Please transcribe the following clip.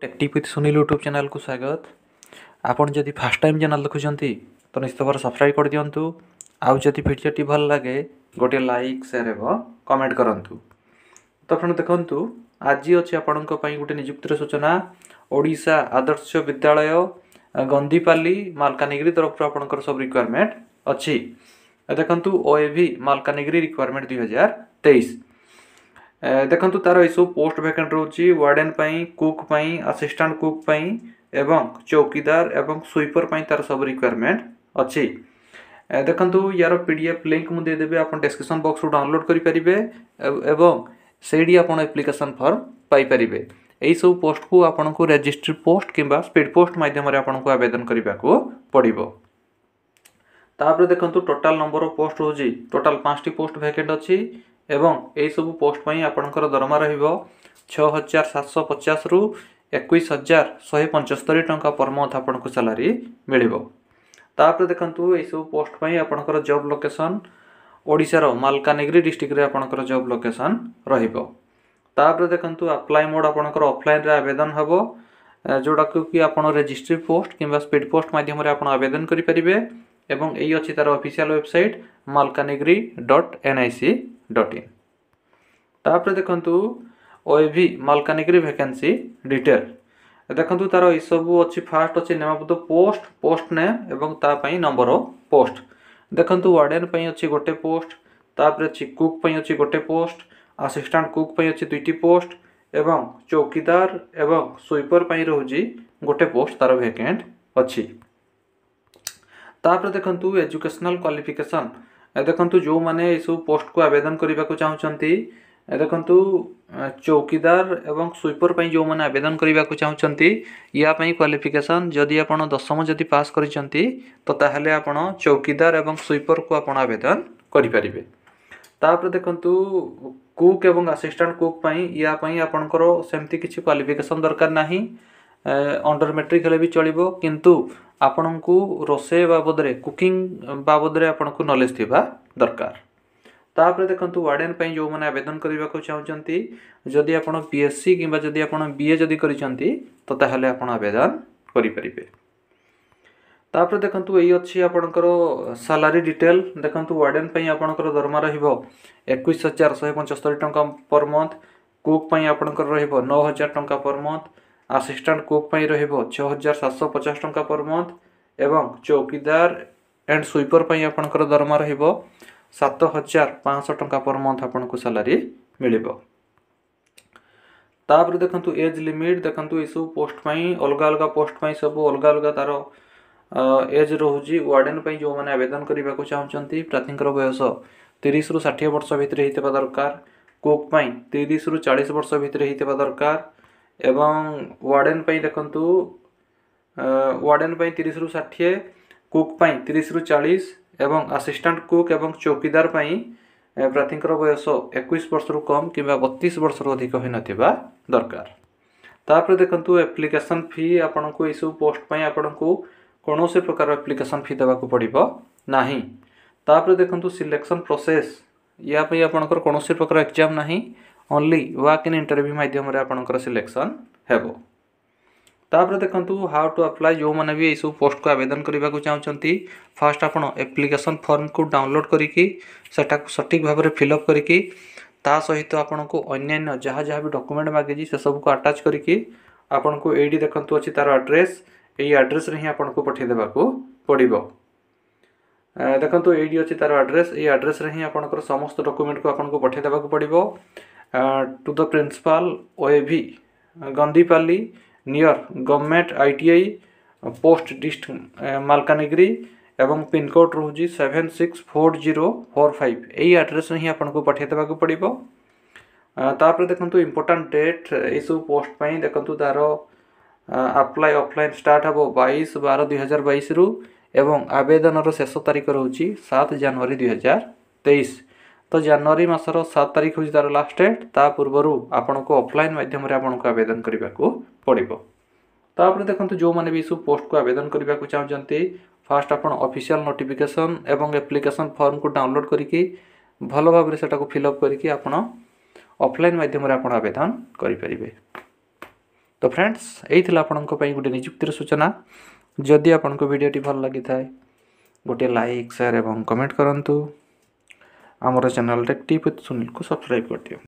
detective with Sunil YouTube channel को स्वागत आपड़ जदि फास्ट टाइम चैनल देखुं तो निश्चित भाव सब्सक्राइब कर दिंतु आउ जदि भिडटी भल लगे गोटे लाइक सेयार एवं कमेंट करूँ तो आप देखु आज अच्छे आपण गोटे निजुक्तिर सूचना ओडा आदर्श विद्यालय गंदीपाली मलकानगि तरफ आपंकर सब रिक्वयरमेंट अच्छी देखु ओ ए भि मलकानगि रिक्वयरमेंट दुई हजार तेईस ଦେଖନ୍ତୁ ତା'ର ଏସବୁ ପୋଷ୍ଟ ଭ୍ୟାକେଣ୍ଟ ରହୁଛି ୱାର୍ଡ଼େନ୍ ପାଇଁ କୁକ୍ ପାଇଁ ଆସିଷ୍ଟାଣ୍ଟ କୁକ୍ ପାଇଁ ଏବଂ ଚୌକିଦାର ଏବଂ ସୁଇପର ପାଇଁ ତା'ର ସବୁ ରିକ୍ୱାରମେଣ୍ଟ ଅଛି ଦେଖନ୍ତୁ ୟାର ପି ଡି ଏଫ୍ ଲିଙ୍କ୍ ମୁଁ ଦେଇଦେବି ଆପଣ ଡେସ୍କ୍ରିପସନ୍ ବକ୍ସରୁ ଡାଉନଲୋଡ଼୍ କରିପାରିବେ ଏବଂ ସେଇଠି ଆପଣ ଆପ୍ଲିକେସନ୍ ଫର୍ମ ପାଇପାରିବେ ଏହିସବୁ ପୋଷ୍ଟକୁ ଆପଣଙ୍କୁ ରେଜିଷ୍ଟ୍ରି ପୋଷ୍ଟ କିମ୍ବା ସ୍ପିଡ଼୍ ପୋଷ୍ଟ ମାଧ୍ୟମରେ ଆପଣଙ୍କୁ ଆବେଦନ କରିବାକୁ ପଡ଼ିବ ତାପରେ ଦେଖନ୍ତୁ ଟୋଟାଲ୍ ନମ୍ବର ଅଫ୍ ପୋଷ୍ଟ ହେଉଛି ଟୋଟାଲ୍ ପାଞ୍ଚଟି ପୋଷ୍ଟ ଭ୍ୟାକେଣ୍ଟ ଅଛି ଏବଂ ଏହିସବୁ ପୋଷ୍ଟ ପାଇଁ ଆପଣଙ୍କର ଦରମା ରହିବ ଛଅ ହଜାର ସାତଶହ ପଚାଶରୁ ଏକୋଇଶ ହଜାର ଶହେ ପଞ୍ଚସ୍ତରୀ ଟଙ୍କା ପର୍ ଆପଣଙ୍କୁ ସାଲାରୀ ମିଳିବ ତାପରେ ଦେଖନ୍ତୁ ଏହିସବୁ ପୋଷ୍ଟ ପାଇଁ ଆପଣଙ୍କର ଜବ୍ ଲୋକେସନ୍ ଓଡ଼ିଶାର ମାଲକାନଗିରି ଡିଷ୍ଟ୍ରିକ୍ଟରେ ଆପଣଙ୍କର ଜବ୍ ଲୋକେସନ୍ ରହିବ ତାପରେ ଦେଖନ୍ତୁ ଆପ୍ଲାଏ ମୋଡ଼ ଆପଣଙ୍କର ଅଫ୍ଲାଇନ୍ରେ ଆବେଦନ ହେବ ଯେଉଁଟାକୁ କି ଆପଣ ରେଜିଷ୍ଟ୍ରି ପୋଷ୍ଟ କିମ୍ବା ସ୍ପିଡ଼ ପୋଷ୍ଟ ମାଧ୍ୟମରେ ଆପଣ ଆବେଦନ କରିପାରିବେ ଏବଂ ଏଇ ଅଛି ତା'ର official website Malkangiri dot N I C dot in ତାପରେ ଦେଖନ୍ତୁ ଓଏଭି ମାଲକାନଗିରି ଭ୍ୟାକେନ୍ସି ଡିଟେଲ୍ ଦେଖନ୍ତୁ ତା'ର ଏସବୁ ଅଛି ଫାର୍ଷ୍ଟ ଅଛି ନେମାପଦ ପୋଷ୍ଟ ପୋଷ୍ଟ ନେମ୍ ଏବଂ ତା ପାଇଁ ନମ୍ବର ଅଫ୍ ପୋଷ୍ଟ ଦେଖନ୍ତୁ ୱାର୍ଡ଼େନ୍ ପାଇଁ ଅଛି ଗୋଟେ ପୋଷ୍ଟ ତାପରେ ଅଛି କୁକ୍ ପାଇଁ ଅଛି ଗୋଟେ ପୋଷ୍ଟ ଆସିଷ୍ଟାଣ୍ଟ କୁକ୍ ପାଇଁ ଅଛି ଦୁଇଟି ପୋଷ୍ଟ ଏବଂ ଚୌକିଦାର ଏବଂ ସୁଇପର ପାଇଁ ରହୁଛି ଗୋଟେ ପୋଷ୍ଟ ତା'ର ଭ୍ୟାକେଣ୍ଟ ଅଛି ତାପରେ ଦେଖନ୍ତୁ ଏଜୁକେସନାଲ୍ କ୍ୱାଲିଫିକେସନ୍ देखु जो मैंने यू पोस्ट को आवेदन करने को चाहती देखु चौकीदार एवं स्वीपर पर जो मैंने आवेदन करने को चाहते यापाई क्वाफिकेसन जदि आप दशम जदि पास कर तो चौकीदार एवं स्वीपर को आप आवेदन करें तापर देखु कुक आसीस्टाट कुक यापर सेमती किसी क्वाफिकेसन दरकार नहीं ଅଣ୍ଡର ମେଟ୍ରିକ୍ ହେଲେ ବି ଚଳିବ କିନ୍ତୁ ଆପଣଙ୍କୁ ରୋଷେଇ ବାବଦରେ କୁକିଂ ବାବଦରେ ଆପଣଙ୍କୁ ନଲେଜ୍ ଥିବା ଦରକାର ତାପରେ ଦେଖନ୍ତୁ ୱାର୍ଡେନ୍ ପାଇଁ ଯେଉଁମାନେ ଆବେଦନ କରିବାକୁ ଚାହୁଁଛନ୍ତି ଯଦି ଆପଣ ପି ଏସ୍ ସି କିମ୍ବା ଯଦି ଆପଣ ବି ଏ ଯଦି କରିଛନ୍ତି ତ ତାହେଲେ ଆପଣ ଆବେଦନ କରିପାରିବେ ତାପରେ ଦେଖନ୍ତୁ ଏଇ ଅଛି ଆପଣଙ୍କର ସାଲାରୀ ଡିଟେଲ୍ ଦେଖନ୍ତୁ ୱାର୍ଡେନ୍ ପାଇଁ ଆପଣଙ୍କର ଦରମା ରହିବ ଏକୋଇଶ ହଜାର ଶହେ ପଞ୍ଚସ୍ତରୀ ଟଙ୍କା ପର୍ ମନ୍ଥ କୁକ୍ ପାଇଁ ଆପଣଙ୍କର ରହିବ ନଅ ହଜାର ଟଙ୍କା ପର୍ ମନ୍ଥ आसीस्टाट कुक रहा छः हजार सात सौ पचास टाँग पर मन्थ एवं चौकीदार एंड स्वीपर पर दरमा रत हजार पाँच टाँह पर मन्थ आपन सालरी मिल देखु एज लिमिट देखते यू पोस्ट अलग अलग पोस्ट सब अलग अलग तार एज रोज वार्डेन जो मैंने आवेदन करने को चाहते प्रार्थी बयस तीस रु ठी वर्ष भितर दरकार कुक तीस रु चालीस वर्ष भरकार ଏବଂ ୱାର୍ଡ଼େନ୍ ପାଇଁ ଦେଖନ୍ତୁ ୱାର୍ଡ଼େନ୍ ପାଇଁ ତିରିଶରୁ ଷାଠିଏ କୁକ୍ ପାଇଁ ତିରିଶରୁ ଚାଳିଶ ଏବଂ ଆସିଷ୍ଟାଣ୍ଟ କୁକ୍ ଏବଂ ଚୌକିଦାର ପାଇଁ ପ୍ରାର୍ଥୀଙ୍କର ବୟସ ଏକୋଇଶ ବର୍ଷରୁ କମ୍ କିମ୍ବା ବତିଶ ବର୍ଷରୁ ଅଧିକ ହୋଇନଥିବା ଦରକାର ତାପରେ ଦେଖନ୍ତୁ ଆପ୍ଲିକେସନ୍ ଫି ଆପଣଙ୍କୁ ଏଇସବୁ ପୋଷ୍ଟ ପାଇଁ ଆପଣଙ୍କୁ କୌଣସି ପ୍ରକାର ଆପ୍ଲିକେସନ୍ ଫି ଦେବାକୁ ପଡ଼ିବ ନାହିଁ ତାପରେ ଦେଖନ୍ତୁ ସିଲେକ୍ସନ୍ ପ୍ରୋସେସ୍ ଏହା ପାଇଁ ଆପଣଙ୍କର କୌଣସି ପ୍ରକାର ଏକ୍ଜାମ୍ ନାହିଁ ଓନ୍ଲି ୱାକ୍ ଇନ୍ ଇଣ୍ଟରଭ୍ୟୁ ମାଧ୍ୟମରେ ଆପଣଙ୍କର ସିଲେକ୍ସନ୍ ହେବ ତାପରେ ଦେଖନ୍ତୁ ହାଉ ଟୁ ଆପ୍ଲାଏ ଯେଉଁମାନେ ବି ଏଇସବୁ ପୋଷ୍ଟକୁ ଆବେଦନ କରିବାକୁ ଚାହୁଁଛନ୍ତି ଫାର୍ଷ୍ଟ ଆପଣ ଆପ୍ଲିକେସନ୍ ଫର୍ମକୁ ଡାଉନଲୋଡ଼୍ କରିକି ସେଟାକୁ ସଠିକ୍ ଭାବରେ ଫିଲ୍ଅପ୍ କରିକି ତା ସହିତ ଆପଣଙ୍କୁ ଅନ୍ୟାନ୍ୟ ଯାହା ଯାହା ବି ଡକୁମେଣ୍ଟ ମାଗିଛି ସେସବୁକୁ ଆଟାଚ୍ କରିକି ଆପଣଙ୍କୁ ଏଇଠି ଦେଖନ୍ତୁ ଅଛି ତା'ର ଆଡ୍ରେସ୍ ଏଇ ଆଡ୍ରେସ୍ରେ ହିଁ ଆପଣଙ୍କୁ ପଠାଇ ଦେବାକୁ ପଡ଼ିବ ଦେଖନ୍ତୁ ଏଇଠି ଅଛି ତା'ର ଆଡ୍ରେସ୍ ଏଇ ଆଡ୍ରେସ୍ରେ ହିଁ ଆପଣଙ୍କର ସମସ୍ତ ଡକୁମେଣ୍ଟକୁ ଆପଣଙ୍କୁ ପଠାଇ ଦେବାକୁ ପଡ଼ିବ to the principal OAV Gandhipalli near government ITI post district Malkanagiri এবং ପିନ୍କୋଡ଼୍ ରହୁଛି seven six four zero four five ଏଇ ଆଡ଼୍ରେସ୍ରେ ହିଁ ଆପଣଙ୍କୁ ପଠାଇ ଦେବାକୁ ପଡ଼ିବ ତାପରେ ଦେଖନ୍ତୁ ଇମ୍ପୋର୍ଟାଣ୍ଟ ଡେଟ୍ ଏଇସବୁ ପୋଷ୍ଟ ପାଇଁ ଦେଖନ୍ତୁ ତା'ର ଆପ୍ଲାଏ ଅଫ୍ଲାଇନ୍ ଷ୍ଟାର୍ଟ ହେବ ବାଇଶ ବାର ଦୁଇହଜାର ବାଇଶରୁ ଏବଂ ଆବେଦନର ଶେଷ ତାରିଖ ରହୁଛି ସାତ ଜାନୁଆରୀ ଦୁଇହଜାର ତେଇଶ ତ ଜାନୁଆରୀ ମାସର ସାତ ତାରିଖ ହେଉଛି ତା'ର ଲାଷ୍ଟ ଡେଟ୍ ତା ପୂର୍ବରୁ ଆପଣଙ୍କୁ ଅଫଲାଇନ୍ ମାଧ୍ୟମରେ ଆପଣଙ୍କୁ ଆବେଦନ କରିବାକୁ ପଡ଼ିବ ତାପରେ ଦେଖନ୍ତୁ ଯେଉଁମାନେ ବି ସବୁ ପୋଷ୍ଟକୁ ଆବେଦନ କରିବାକୁ ଚାହୁଁଛନ୍ତି ଫାଷ୍ଟ ଆପଣ ଅଫିସିଆଲ୍ ନୋଟିଫିକେସନ୍ ଏବଂ ଆପ୍ଲିକେସନ୍ ଫର୍ମକୁ ଡାଉନଲୋଡ଼୍ କରିକି ଭଲ ଭାବରେ ସେଟାକୁ ଫିଲ୍ଅପ୍ କରିକି ଆପଣ ଅଫଲାଇନ୍ ମାଧ୍ୟମରେ ଆପଣ ଆବେଦନ କରିପାରିବେ ତ ଫ୍ରେଣ୍ଡସ୍ ଏଇଥିଲା ଆପଣଙ୍କ ପାଇଁ ଗୋଟେ ନିଯୁକ୍ତିର ସୂଚନା ଯଦି ଆପଣଙ୍କ ଭିଡ଼ିଓଟି ଭଲ ଲାଗିଥାଏ ଗୋଟିଏ ଲାଇକ୍ ସେୟାର୍ ଏବଂ କମେଣ୍ଟ କରନ୍ତୁ आम चैनल टेक् टिप सुनील को सब्सक्राइब कर दियो